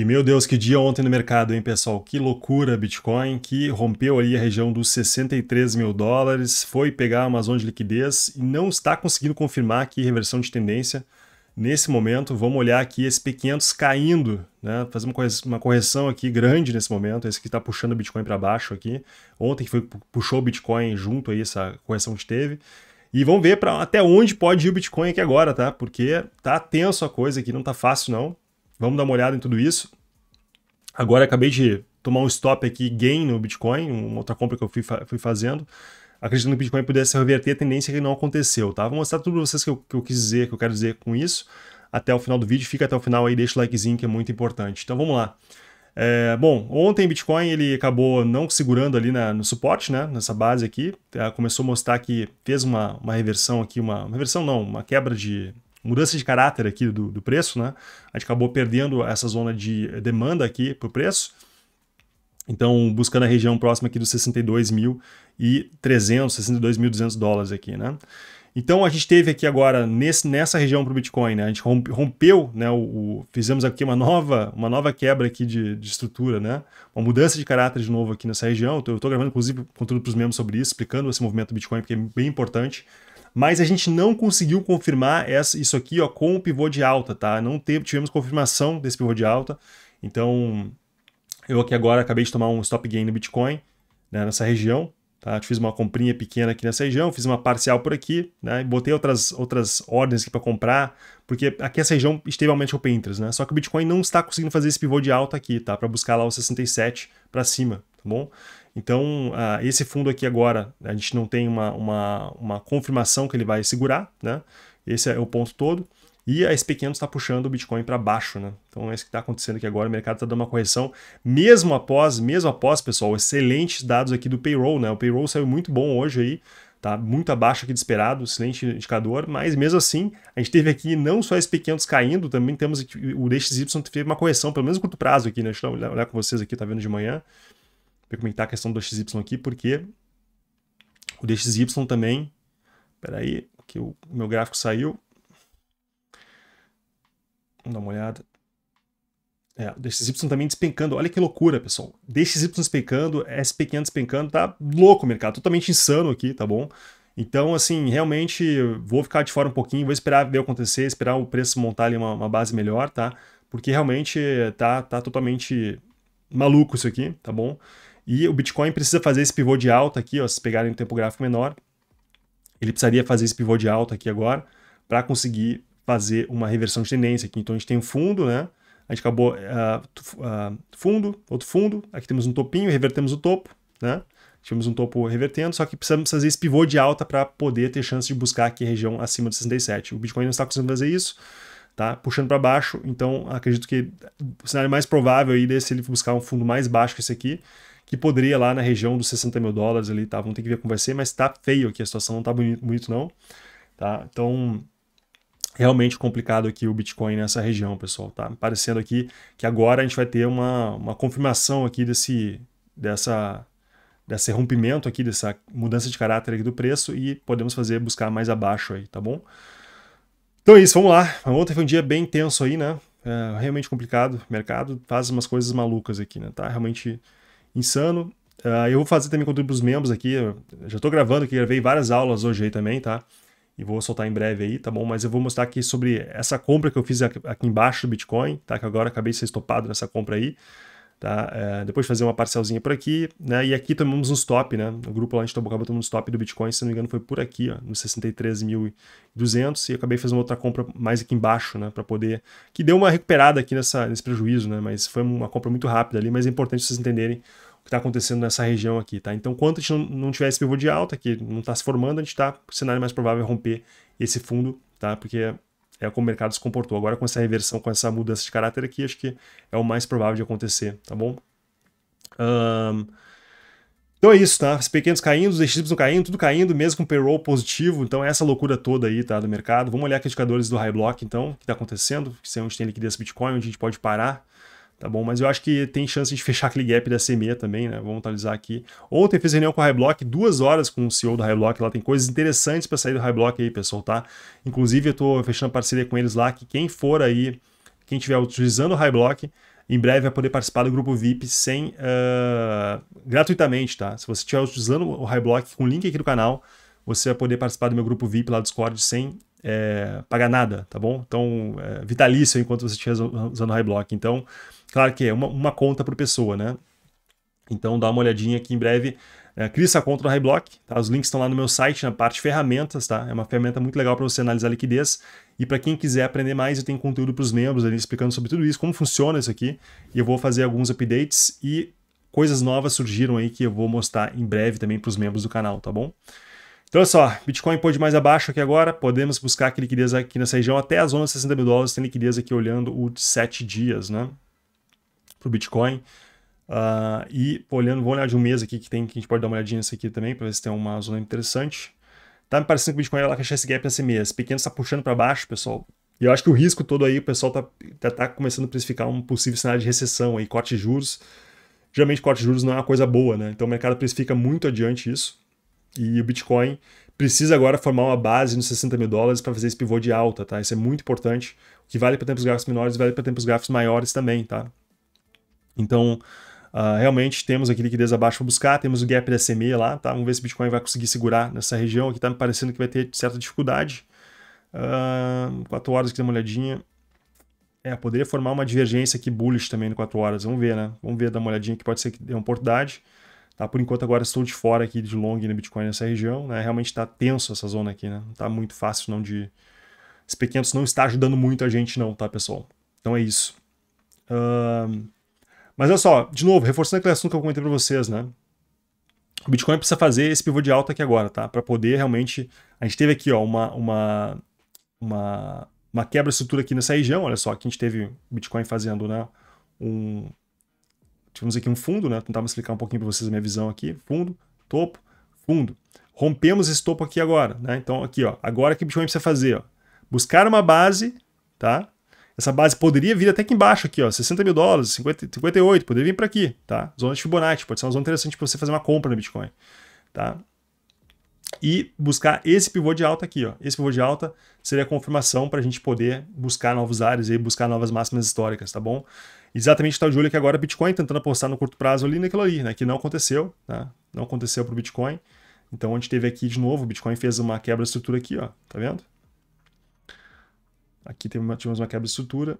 E meu Deus, que dia ontem no mercado, hein, pessoal? Que loucura Bitcoin, que rompeu ali a região dos 63 mil dólares, foi pegar uma zona de liquidez e não está conseguindo confirmar aqui reversão de tendência. Nesse momento, vamos olhar aqui esse P500 caindo, né? fazer uma correção aqui grande nesse momento, esse que está puxando o Bitcoin para baixo aqui. Ontem que foi, puxou o Bitcoin junto aí, essa correção que teve. E vamos ver para até onde pode ir o Bitcoin aqui agora, tá? Porque tá tenso a coisa aqui, não tá fácil não. Vamos dar uma olhada em tudo isso. Agora acabei de tomar um stop aqui, gain no Bitcoin, uma outra compra que eu fui, fui fazendo, acreditando que o Bitcoin pudesse reverter a tendência que não aconteceu, tá? Vou mostrar tudo para vocês que eu, que eu quis dizer, que eu quero dizer com isso, até o final do vídeo. Fica até o final aí, deixa o likezinho que é muito importante. Então vamos lá. É, bom, ontem Bitcoin ele acabou não segurando ali na, no suporte, né, nessa base aqui, tá? começou a mostrar que fez uma, uma reversão aqui, uma, uma reversão não, uma quebra de mudança de caráter aqui do, do preço, né? A gente acabou perdendo essa zona de demanda aqui para o preço. Então, buscando a região próxima aqui dos 62.300, 62.200 dólares aqui, né? Então, a gente teve aqui agora, nesse, nessa região para o Bitcoin, né? A gente rompeu, né? O, o, fizemos aqui uma nova, uma nova quebra aqui de, de, estrutura, né? Uma mudança de caráter de novo aqui nessa região. Eu estou gravando, inclusive, conteúdo para os membros sobre isso, explicando esse movimento do Bitcoin, porque é bem importante mas a gente não conseguiu confirmar essa, isso aqui ó, com o pivô de alta, tá? Não teve, tivemos confirmação desse pivô de alta, então eu aqui agora acabei de tomar um stop gain no Bitcoin né, nessa região, tá? Fiz uma comprinha pequena aqui nessa região, fiz uma parcial por aqui, né? Botei outras, outras ordens aqui para comprar, porque aqui essa região extremamente open interest, né? Só que o Bitcoin não está conseguindo fazer esse pivô de alta aqui, tá? Para buscar lá o 67 para cima, tá bom? Então, uh, esse fundo aqui agora, a gente não tem uma, uma, uma confirmação que ele vai segurar, né? Esse é o ponto todo. E a SP500 está puxando o Bitcoin para baixo, né? Então é isso que está acontecendo aqui agora. O mercado está dando uma correção, mesmo após, mesmo após, pessoal, excelentes dados aqui do payroll, né? O payroll saiu muito bom hoje aí, tá muito abaixo aqui do esperado, excelente indicador, mas mesmo assim, a gente teve aqui não só a SP500 caindo, também temos aqui, o DXY teve uma correção, pelo menos no curto prazo aqui, né? Deixa eu olhar, olhar com vocês aqui, tá vendo de manhã como está a questão do XY aqui, porque o DXY também. Espera aí, que o meu gráfico saiu. Vamos dar uma olhada. É, o DXY também despencando. Olha que loucura, pessoal. DXY despencando, SP500 despencando. Tá louco o mercado, totalmente insano aqui, tá bom? Então, assim, realmente vou ficar de fora um pouquinho, vou esperar ver acontecer, esperar o preço montar ali uma, uma base melhor, tá? Porque realmente tá, tá totalmente maluco isso aqui, tá bom? E o Bitcoin precisa fazer esse pivô de alta aqui, ó, se pegarem um tempo gráfico menor, ele precisaria fazer esse pivô de alta aqui agora para conseguir fazer uma reversão de tendência aqui. Então a gente tem um fundo, né? A gente acabou uh, uh, fundo, outro fundo, aqui temos um topinho, revertemos o topo, né? Tivemos um topo revertendo, só que precisamos fazer esse pivô de alta para poder ter chance de buscar aqui a região acima de 67. O Bitcoin não está conseguindo fazer isso, tá? Puxando para baixo, então acredito que o cenário mais provável aí é se ele buscar um fundo mais baixo que esse aqui, que poderia lá na região dos 60 mil dólares ali, tá? Vamos ter que ver como vai ser, mas tá feio aqui, a situação não tá bonito, bonito não, tá? Então, realmente complicado aqui o Bitcoin nessa região, pessoal, tá? Parecendo aqui que agora a gente vai ter uma, uma confirmação aqui desse, dessa, desse rompimento aqui, dessa mudança de caráter aqui do preço e podemos fazer, buscar mais abaixo aí, tá bom? Então é isso, vamos lá. Ontem foi um dia bem tenso aí, né? É realmente complicado. O mercado faz umas coisas malucas aqui, né? Tá realmente insano. Uh, eu vou fazer também conteúdo para os membros aqui. já estou gravando aqui, gravei várias aulas hoje aí também, tá? E vou soltar em breve aí, tá bom? Mas eu vou mostrar aqui sobre essa compra que eu fiz aqui, embaixo do Bitcoin, tá? Que agora acabei de ser estopado nessa compra aí. Tá? É, depois fazer uma parcelzinha por aqui, né? E aqui tomamos um stop, né? No grupo lá a gente acabou tomando um stop do Bitcoin, se não me engano foi por aqui, ó, nos 63.200 e acabei fazendo outra compra mais aqui embaixo, né? Para poder... Que deu uma recuperada aqui nessa, nesse prejuízo, né? Mas foi uma compra muito rápida ali, mas é importante vocês entenderem o que está acontecendo nessa região aqui, tá? Então, quando a gente não, não tiver esse pivô de alta, que não está se formando, a gente está, o cenário mais provável é romper esse fundo, tá? Porque é como o mercado se comportou. Agora, com essa reversão, com essa mudança de caráter aqui, acho que é o mais provável de acontecer, tá bom? Um, então é isso, tá? Os pequenos caindo, os DXY caindo, tudo caindo, mesmo com payroll positivo. Então é essa loucura toda aí, tá? Do mercado. Vamos olhar aqui os indicadores do High Block, então, o que está acontecendo, que é onde tem liquidez Bitcoin, onde a gente pode parar tá bom? Mas eu acho que tem chance de fechar aquele gap da CME também, né? Vamos atualizar aqui. Ontem fiz reunião com o Highblock, duas horas com o CEO do Highblock, lá tem coisas interessantes para sair do Highblock aí, pessoal, tá? Inclusive eu tô fechando parceria com eles lá, que quem for aí, quem estiver utilizando o Highblock, em breve vai poder participar do grupo VIP sem uh, gratuitamente, tá? Se você estiver usando o Highblock com o link aqui do canal, você vai poder participar do meu grupo VIP lá do Discord sem é, pagar nada, tá bom? Então, é, vitalício enquanto você estiver usando o Highblock. Então, claro que é uma, uma conta por pessoa, né? Então, dá uma olhadinha aqui em breve. É, cria essa conta no Highblock, tá? Os links estão lá no meu site, na parte ferramentas, tá? É uma ferramenta muito legal para você analisar liquidez. E para quem quiser aprender mais, eu tenho conteúdo para os membros ali explicando sobre tudo isso, como funciona isso aqui. E eu vou fazer alguns updates e coisas novas surgiram aí que eu vou mostrar em breve também para os membros do canal, tá bom? Então, olha só, Bitcoin pôde mais abaixo aqui agora, podemos buscar aqui liquidez aqui nessa região até a zona de 60 mil dólares, tem liquidez aqui olhando o de 7 dias, né? Para o Bitcoin. Uh, e olhando, vamos olhar de um mês aqui que tem, que a gente pode dar uma olhadinha nisso aqui também, para ver se tem uma zona interessante. Tá me parecendo que o Bitcoin vai fechar esse gap nesse mês. Pequeno está puxando para baixo, pessoal. E eu acho que o risco todo aí, o pessoal tá, tá, tá, começando a precificar um possível cenário de recessão aí, corte de juros. Geralmente corte de juros não é uma coisa boa, né? Então o mercado precifica muito adiante isso. E o Bitcoin precisa agora formar uma base nos 60 mil dólares para fazer esse pivô de alta, tá? Isso é muito importante. O que vale para tempos gráficos menores vale para tempos gráficos maiores também, tá? Então, Uh, realmente temos aqui liquidez abaixo para buscar, temos o gap da SMA lá, tá? Vamos ver se o Bitcoin vai conseguir segurar nessa região aqui, tá me parecendo que vai ter certa dificuldade. Uh, 4 horas aqui, dá uma olhadinha. É, poderia formar uma divergência aqui bullish também no 4 horas, vamos ver, né? Vamos ver, dar uma olhadinha que pode ser que dê uma oportunidade. Tá? Por enquanto agora estou de fora aqui de long no Bitcoin nessa região, né? Realmente está tenso essa zona aqui, né? Não tá muito fácil não de... Esse pequenos não está ajudando muito a gente não, tá, pessoal? Então é isso. Uh... Mas olha só, de novo, reforçando aquele assunto que eu comentei para vocês, né? O Bitcoin precisa fazer esse pivô de alta aqui agora, tá? Para poder realmente. A gente teve aqui, ó, uma, uma, uma, uma quebra estrutura aqui nessa região. Olha só, aqui a gente teve o Bitcoin fazendo, né? Um. Tivemos aqui um fundo, né? Tentar explicar um pouquinho para vocês a minha visão aqui. Fundo, topo, fundo. Rompemos esse topo aqui agora, né? Então, aqui, ó. Agora que o Bitcoin precisa fazer, ó. Buscar uma base, tá? Essa base poderia vir até aqui embaixo, aqui, ó, 60 mil dólares, 50, 58, poderia vir para aqui, tá? Zona de Fibonacci, pode ser uma zona interessante para você fazer uma compra no Bitcoin, tá? E buscar esse pivô de alta aqui, ó. Esse pivô de alta seria a confirmação para a gente poder buscar novos áreas e buscar novas máximas históricas, tá bom? Exatamente está de olho aqui agora Bitcoin, tentando apostar no curto prazo ali naquilo ali, né? Que não aconteceu, tá? Não aconteceu para o Bitcoin. Então, a gente teve aqui de novo, o Bitcoin fez uma quebra de estrutura aqui, ó, tá vendo? Aqui uma, tivemos uma quebra de estrutura.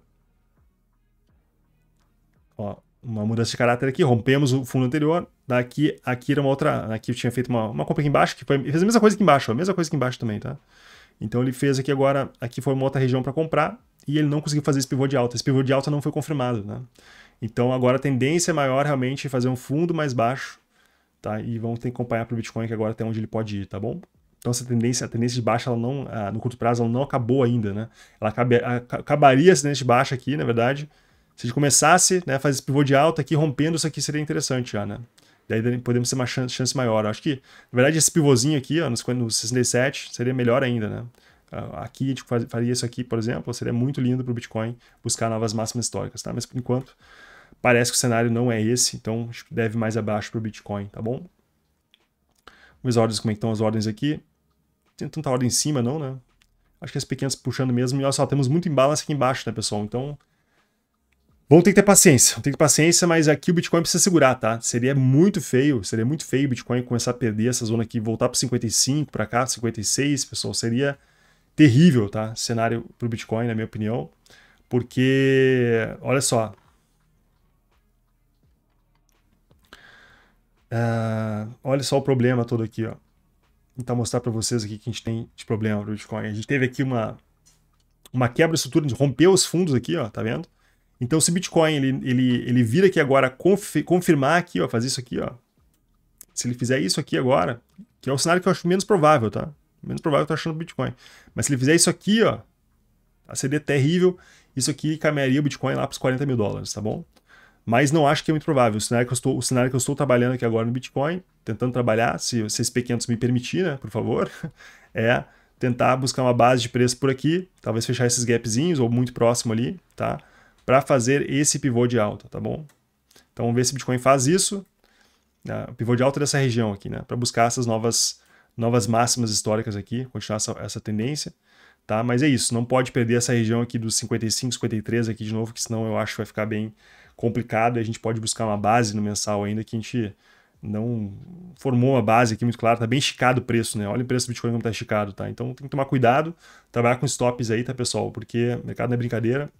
Ó, uma mudança de caráter aqui, rompemos o fundo anterior. Daqui, aqui era uma outra. Aqui eu tinha feito uma, uma compra aqui embaixo, que foi, fez a mesma coisa aqui embaixo, a mesma coisa aqui embaixo também, tá? Então ele fez aqui agora, aqui foi uma outra região para comprar e ele não conseguiu fazer esse pivô de alta. Esse pivô de alta não foi confirmado, né? Então agora a tendência é maior realmente fazer um fundo mais baixo, tá? E vamos ter que acompanhar para o Bitcoin que agora até onde ele pode ir, tá bom? Então essa tendência, a tendência de baixa, ela não, no curto prazo, ela não acabou ainda, né? Ela acabe, acabaria essa tendência de baixa aqui, na verdade. Se a gente começasse, né, fazer esse pivô de alta aqui, rompendo isso aqui, seria interessante já, né? Daí podemos ter uma chance, chance maior. Acho que, na verdade, esse pivôzinho aqui, ó, no 67, seria melhor ainda, né? Aqui a gente faria isso aqui, por exemplo, seria muito lindo para o Bitcoin buscar novas máximas históricas, tá? Mas por enquanto, parece que o cenário não é esse, então deve mais abaixo para o Bitcoin, tá bom? Vamos ver as ordens, como é estão as ordens aqui tem tanta ordem em cima, não, né? Acho que as pequenas puxando mesmo. E olha só, temos muito imbalance aqui embaixo, né, pessoal? Então, vamos ter que ter paciência. Vamos ter que ter paciência, mas aqui o Bitcoin precisa segurar, tá? Seria muito feio, seria muito feio o Bitcoin começar a perder essa zona aqui, voltar para 55, para cá, 56, pessoal. Seria terrível, tá? Cenário para o Bitcoin, na minha opinião. Porque, olha só. Uh, olha só o problema todo aqui, ó tentar mostrar para vocês aqui que a gente tem de problema no Bitcoin. A gente teve aqui uma, uma quebra de estrutura, de rompeu os fundos aqui, ó, tá vendo? Então, se o Bitcoin ele, ele, ele vir aqui agora, confi confirmar aqui, ó, fazer isso aqui, ó. Se ele fizer isso aqui agora, que é o cenário que eu acho menos provável, tá? Menos provável que eu tô achando Bitcoin. Mas se ele fizer isso aqui, ó, seria terrível. Isso aqui caminharia o Bitcoin lá para os 40 mil dólares, tá bom? Mas não acho que é muito provável. O cenário que eu estou, o cenário que eu estou trabalhando aqui agora no Bitcoin, tentando trabalhar, se, se esse me permitir, né, por favor, é tentar buscar uma base de preço por aqui, talvez fechar esses gapzinhos ou muito próximo ali, tá? Para fazer esse pivô de alta, tá bom? Então vamos ver se o Bitcoin faz isso, né? o pivô de alta dessa região aqui, né? Para buscar essas novas, novas máximas históricas aqui, continuar essa, essa tendência, tá? Mas é isso, não pode perder essa região aqui dos 55, 53 aqui de novo, que senão eu acho que vai ficar bem complicado e a gente pode buscar uma base no mensal ainda que a gente não formou uma base aqui muito clara, tá bem esticado o preço, né? Olha o preço do Bitcoin como tá esticado, tá? Então tem que tomar cuidado, trabalhar com stops aí, tá, pessoal? Porque o mercado não é brincadeira.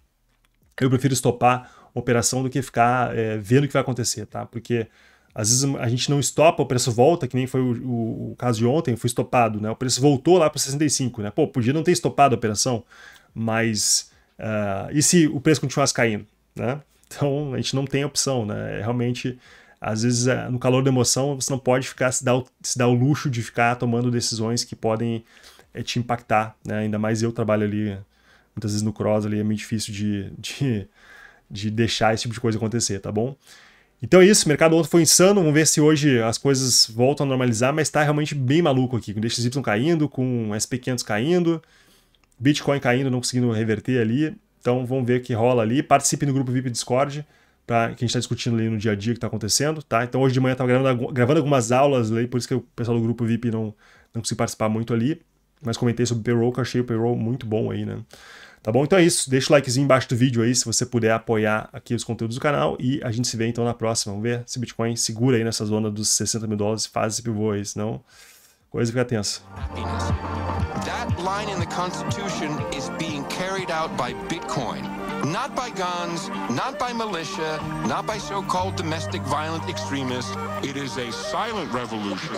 Eu prefiro estopar a operação do que ficar é, vendo o que vai acontecer, tá? Porque às vezes a gente não estopa, o preço volta, que nem foi o, o, o caso de ontem, foi estopado, né? O preço voltou lá para 65, né? Pô, podia não ter estopado a operação, mas uh, e se o preço continuasse caindo, né? Então a gente não tem opção, né? É realmente às vezes, é, no calor da emoção, você não pode ficar se dar o, se dar o luxo de ficar tomando decisões que podem é, te impactar, né? Ainda mais eu trabalho ali, muitas vezes no cross ali, é muito difícil de, de, de deixar esse tipo de coisa acontecer, tá bom? Então é isso, o mercado ontem foi insano, vamos ver se hoje as coisas voltam a normalizar, mas está realmente bem maluco aqui, com DXY caindo, com SP500 caindo, Bitcoin caindo, não conseguindo reverter ali, então vamos ver o que rola ali, participe no grupo VIP Discord, pra, que a gente está discutindo ali no dia a dia o que está acontecendo, tá? Então hoje de manhã eu estava gravando, gravando, algumas aulas ali, por isso que o pessoal do grupo VIP não, não conseguiu participar muito ali, mas comentei sobre o payroll, que achei o payroll muito bom aí, né? Tá bom? Então é isso. Deixa o likezinho embaixo do vídeo aí se você puder apoiar aqui os conteúdos do canal. E a gente se vê então na próxima. Vamos ver se Bitcoin segura aí nessa zona dos 60 mil dólares e faz esse pivô aí, senão coisa fica tensa. That line in the Constitution is being carried out by Bitcoin. Not by guns, not by militia, not by so-called domestic violent extremists. It is a silent revolution.